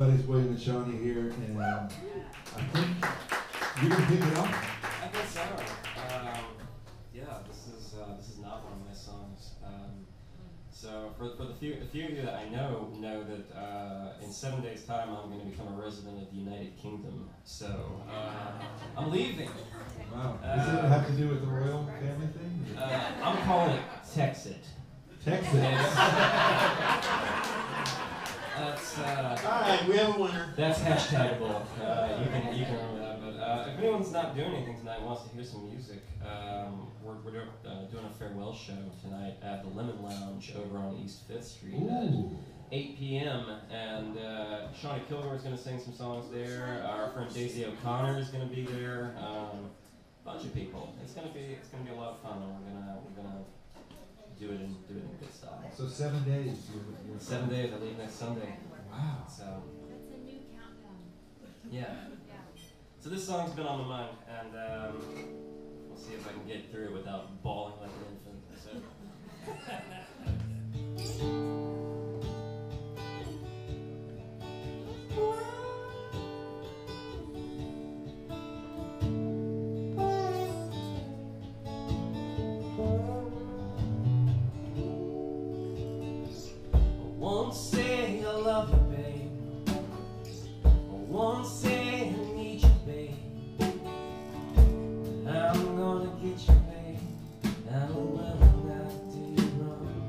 Buddy's and Shawnee here, and um, I think you can pick it up. I think so. Um, yeah, this is uh, this is not one of my songs. Um, so for, for the few the few of you that I know know that uh, in seven days' time I'm going to become a resident of the United Kingdom. So uh, I'm leaving. Wow. Does it Uh, have to do with the royal family thing? Uh, I'm calling it Texit. Texas. That's uh, All right, we have a winner. That's hashtagable. Uh, you can you can remember that. But uh, if anyone's not doing anything tonight and wants to hear some music, um, we're, we're doing, uh, doing a farewell show tonight at the Lemon Lounge over on East Fifth Street at Ooh. 8 p.m. And uh, Shawnee Kilgore is going to sing some songs there. Our friend Daisy O'Connor is going to be there. Um, bunch of people. It's gonna be it's gonna be a lot of fun. And we're gonna we're gonna do it in do it in good style. So seven days. You, you Seven days. I leave next Sunday. Wow. So. That's a new countdown. Yeah. Yeah. So this song's been on my mind, and um, we'll see if I can get through it without bawling like an infant. So. won't say I love you, babe. I won't say I need you, babe. I'm gonna get you, babe. I will not do wrong.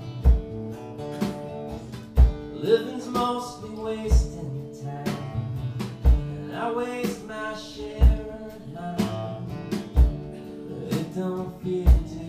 Living's mostly wasting time, and I waste my share of mine. It don't feel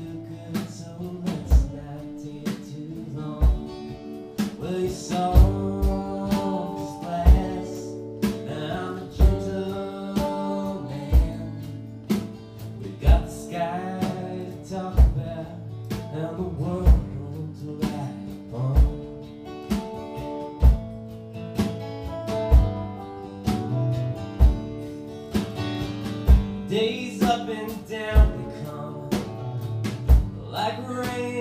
Days up and down they come, like rain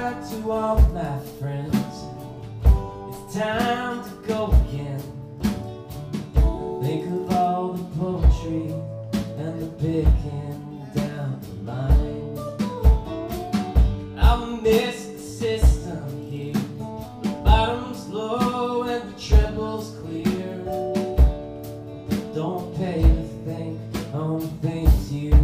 goodbye to all my friends. It's time to go again. Think of all the poetry and the picking down the line. I'll miss the system here. The bottom's low and the treble's clear. Don't pay to think on things you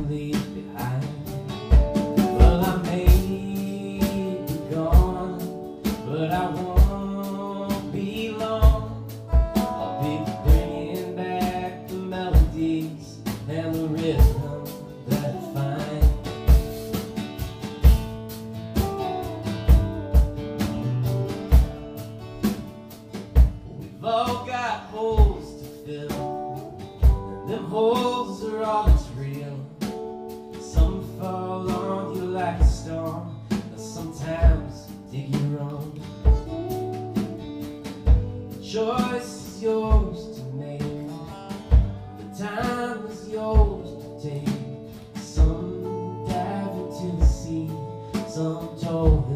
holes to fill, and them holes are all that's real. Some fall on you like a storm, and sometimes dig your own. The choice is yours to make, the time is yours to take. Some dive into the sea, some toil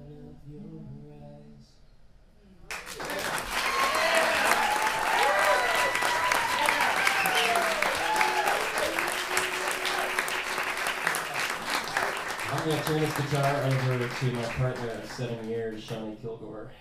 Gonna turn this guitar over to my partner of seven years, Shawnee Kilgore.